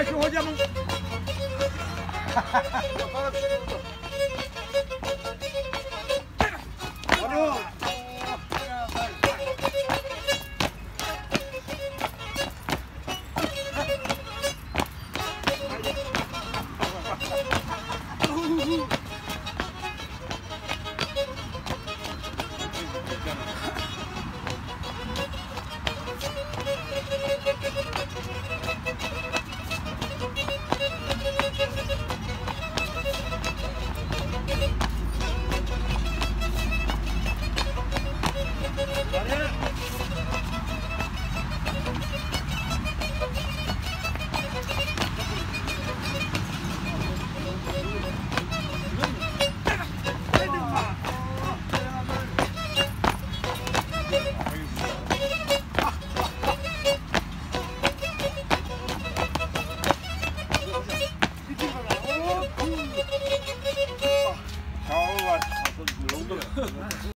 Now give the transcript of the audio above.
来给我家门哈哈哈哈 Oh, I, I thought you were older.